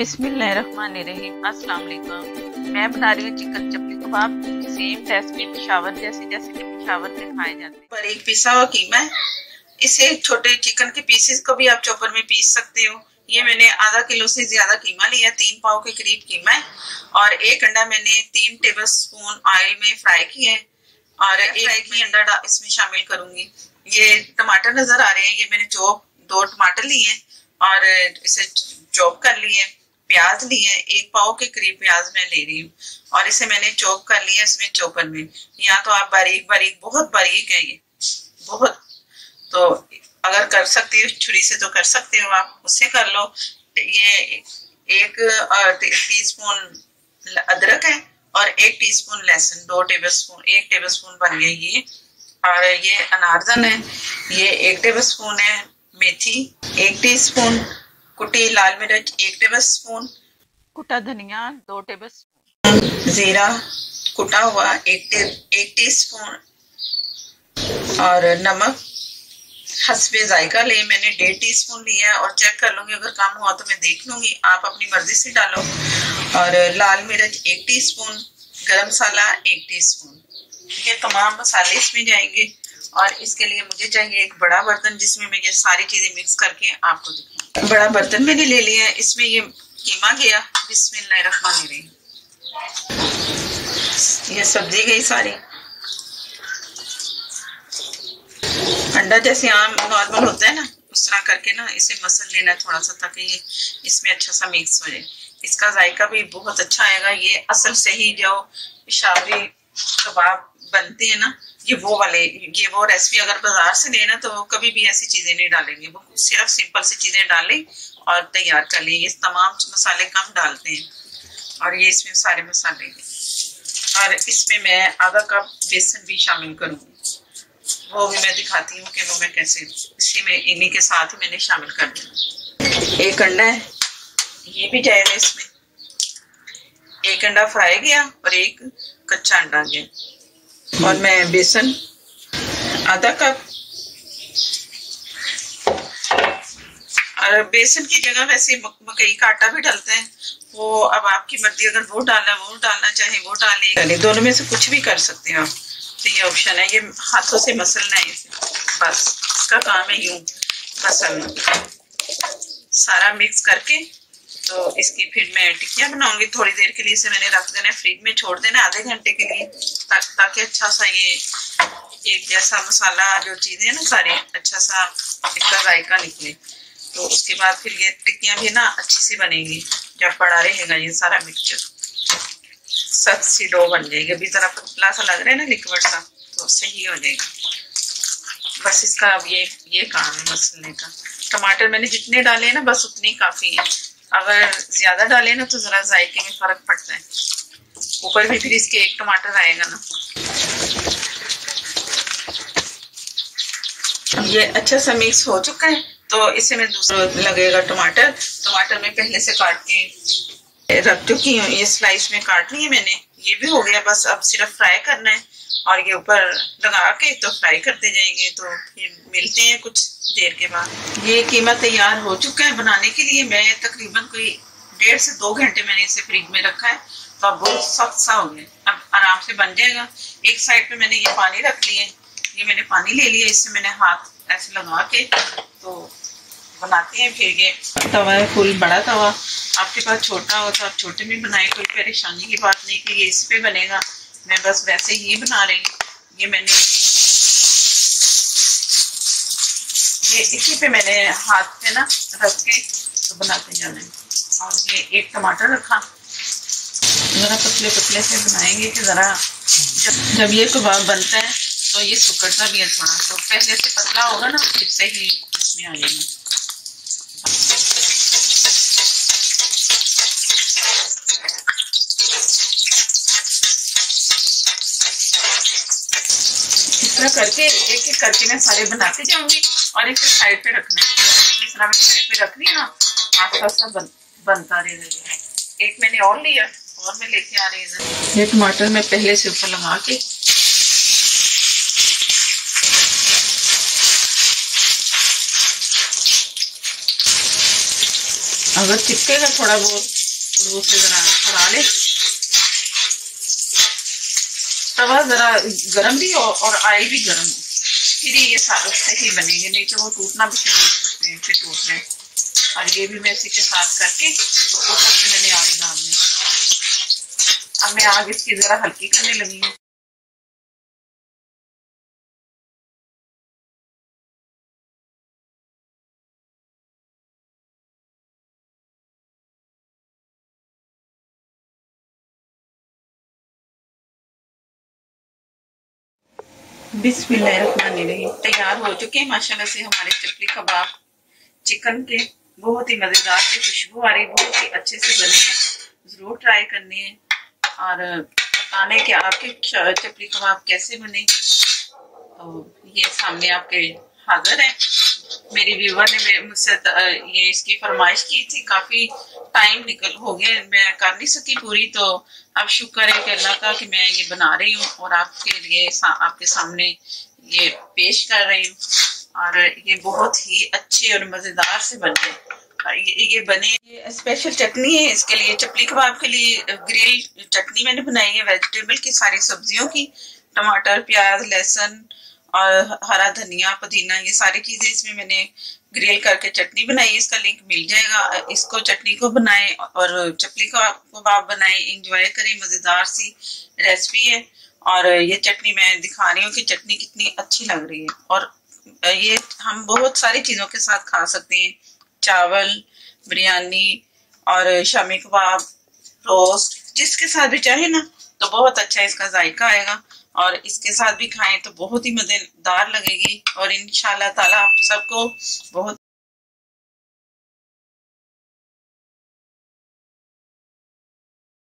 बिस्मिल्लाहिर्रहमानिर्रहीम। अस्सलाम वालेकुम मैं बना रही हूँ चिकन चपली कबाब सेम पिशावर जैसे जैसे कि पिशावर में खाए जाते हैं। पर एक पिसा हुआ कीमा है। इसे छोटे चिकन के पीसेस को भी आप चॉपर में पीस सकते हो। ये मैंने आधा किलो से ज़्यादा कीमा लिया तीन पाव के करीब कीमा है। और एक अंडा मैंने तीन टेबल स्पून ऑयल में फ्राई किया है। और एक ही अंडा इसमें शामिल करूँगी। ये टमाटर नज़र आ रहे हैं ये मैंने चौक दो टमाटर लिए और इसे चॉप कर लिए प्याज लिए एक पाव के करीब प्याज मैं ले रही हूँ और इसे मैंने चॉप कर लिया इसमें चौपर में। यहाँ तो आप बारीक बारीक, बहुत बारीक है ये, बहुत। तो अगर कर सकते हो, छुरी से तो कर सकते हो आप, उससे कर लो। ये एक टी स्पून अदरक है और एक टीस्पून लहसुन, दो टेबल स्पून एक टेबल स्पून बन गया ये। और ये अनारदन है, ये एक टेबल स्पून है मेथी, एक टीस्पून कुटी लाल मिर्च एक टेबल स्पून कुटा धनिया दो टेबल स्पून। जीरा कुटा हुआ एक टे, एक टीस्पून और नमक हसबे जायका ले मैंने डेढ़ टी स्पून लिया और चेक कर लूँगी अगर कम हुआ तो मैं देख लूँगी। आप अपनी मर्ज़ी से डालो। और लाल मिर्च एक टी स्पून गर्म मसाला एक टीस्पून। ये तमाम मसाले इसमें जाएँगे। और इसके लिए मुझे चाहिए एक बड़ा बर्तन जिसमें मैं ये सारी चीज़ें मिक्स करके आपको दिखाऊँ। बड़ा बर्तन मैंने ले लिया है। इसमें ये कीमा गया बिस्मिल्लाहिर्रहमानिर्रहीम ये सब्ज़ी गई सारी। अंडा जैसे आम नॉर्मल होता है ना, उस तरह करके ना इसे मसल लेना थोड़ा सा ताकि ये इसमें अच्छा सा मिक्स हो जाए। इसका जायका भी बहुत अच्छा आएगा। ये असल से ही जो पिशावरी कबाब बनते हैं ना ये वो वाले ये वो रेसिपी अगर बाज़ार से लेना तो कभी भी ऐसी चीज़ें नहीं डालेंगे। वो सिर्फ़ सिंपल सी चीज़ें डालें और तैयार कर लें। ये तमाम मसाले कम डालते हैं और ये इसमें सारे मसाले हैं। और इसमें मैं आधा कप बेसन भी शामिल करूँगी वो भी मैं दिखाती हूँ कि वो मैं कैसे इसी में इन्हीं के साथ ही मैंने शामिल कर दिया एक अंडा है। ये भी जाएगा इसमें। एक अंडा फ्राई गया और एक कच्चा अंडा गया और मैं बेसन आधा कप। और बेसन की जगह वैसे मकई का आटा भी डालते हैं। वो अब आपकी मर्ज़ी अगर वो डालना वो डालना चाहे वो डाले दोनों में से कुछ भी कर सकते हैं आप। तो ये ऑप्शन है। ये हाथों से मसलना है इसे। बस इसका काम है यूँ मसलना। सारा मिक्स करके तो इसकी फिर मैं टिक्कियाँ बनाऊँगी। थोड़ी देर के लिए इसे मैंने रख देना फ्रिज में छोड़ देना आधे घंटे के लिए, ताकि अच्छा सा ये, एक जैसा मसाला जो चीज़ें है ना सारी अच्छा सा इसका जायका निकले। तो उसके बाद फिर ये टिक्कियाँ भी ना अच्छी सी बनेगी, जब पड़ा रहेगा ये सारा मिक्सचर सख्त सी डो बन जाएगी। अभी जरा पतला सा लग रहा है ना लिक्विड सा तो सही हो जाएगा। बस इसका अब ये ये काम है मसलने का। टमाटर मैंने जितने डाले हैं ना, बस उतने काफ़ी है। अगर ज़्यादा डाले ना तो जरा जायके में फ़र्क पड़ता है। ऊपर भी फिर इसके एक टमाटर आएगा ना। ये अच्छा सा मिक्स हो चुका है तो इसे में दूसरा लगेगा टमाटर। टमाटर में पहले से काट के रख चुकी हूँ। ये स्लाइस में काट ली है मैंने। ये भी हो गया, बस अब सिर्फ़ फ्राई करना है। और ये ऊपर लगा के तो फ्राई करते जाएँगे तो फिर मिलते हैं कुछ देर के बाद। ये कीमा तैयार हो चुका है बनाने के लिए। मैं तकरीबन कोई डेढ़ से दो घंटे मैंने इसे फ्रिज में रखा है तो अब बहुत सख्त सा हो गया। अब आराम से बन जाएगा। एक साइड पे मैंने ये पानी रख लिया ये मैंने पानी ले लिया, इससे मैंने हाथ ऐसे लगा के तो बनाते हैं। फिर ये तवा है, फुल बड़ा तवा। आपके पास छोटा हो तो आप छोटे में बनाए, कोई परेशानी की बात नहीं कि ये इस पे बनेगा। मैं बस वैसे ही बना रही हूँ। ये मैंने ये इसी पे मैंने हाथ पे ना रख के तो बनाते जाना है और ये एक टमाटर रखा। ज़रा पतले पतले से बनाएँगे कि ज़रा जब जब ये कबाब बनता है तो ये सुकड़ता भी है थोड़ा। तो पहले से पतला होगा ना, फिर से ही इसमें आ जाएगा। तरह करके एक एक करके मैं सारे बनाते जाऊँगी और एक साइड पे रखना है। जिस तरह मैं साइड पे रख रही ना आस्ता आस्ता बन, बनता रहेगा एक मैंने और लिया और मैं लेके आ रही हूँ ये टमाटर मैं पहले से ऊपर लगा के अगर चिपकेगा थोड़ा बहुत तो उसे जरा हरा ले। तवा जरा गर्म भी हो और आयल भी गर्म हो। फिर ये सही बनेंगे, नहीं तो वो टूटना भी शुरू हो सकते हैं, फिर टूट रहे और ये भी मैं इसी के साथ करके तो ऊपर मैंने आग अब मैं आग इसकी जरा हल्की करने लगी हूँ। तैयार हो चुके हैं, माशाल्लाह से हमारे चपली कबाब। चिकन के बहुत ही मज़ेदार से खुशबू आ रही बहुत ही अच्छे से बने हैं। ज़रूर ट्राई करने हैं। और बताने के आपके चपली कबाब कैसे बने। तो ये सामने आपके हाजिर है। मेरी व्यूवर ने मुझसे ये इसकी फरमाइश की थी काफ़ी टाइम निकल हो गया मैं कर नहीं सकी पूरी तो अब शुक्र है कि अल्लाह का कि मैं ये बना रही हूँ और आपके लिए सा, आपके सामने ये पेश कर रही हूँ। और ये बहुत ही अच्छे और मज़ेदार से बने ये, ये बने ये स्पेशल चटनी है इसके लिए चपली कबाब के लिए ग्रिल चटनी मैंने बनाई है वेजिटेबल की सारी सब्जियों की टमाटर प्याज लहसुन और हरा धनिया, पुदीना, ये सारी चीज़ें इसमें मैंने ग्रिल करके चटनी बनाई। इसका लिंक मिल जाएगा। इसको चटनी को बनाएँ और चपली का कबाब बनाएँ। इंजॉय करें। मज़ेदार सी रेसिपी है। और ये चटनी मैं दिखा रही हूँ कि चटनी कितनी अच्छी लग रही है। और ये हम बहुत सारी चीज़ों के साथ खा सकते हैं। चावल, बिरयानी और शामी कबाब, रोस्ट, जिसके साथ भी चाहे ना तो बहुत अच्छा इसका जायका आएगा। और इसके साथ भी खाएँ तो बहुत ही मज़ेदार लगेगी और इन ताला आप सबको बहुत